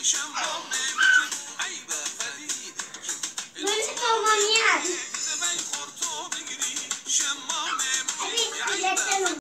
من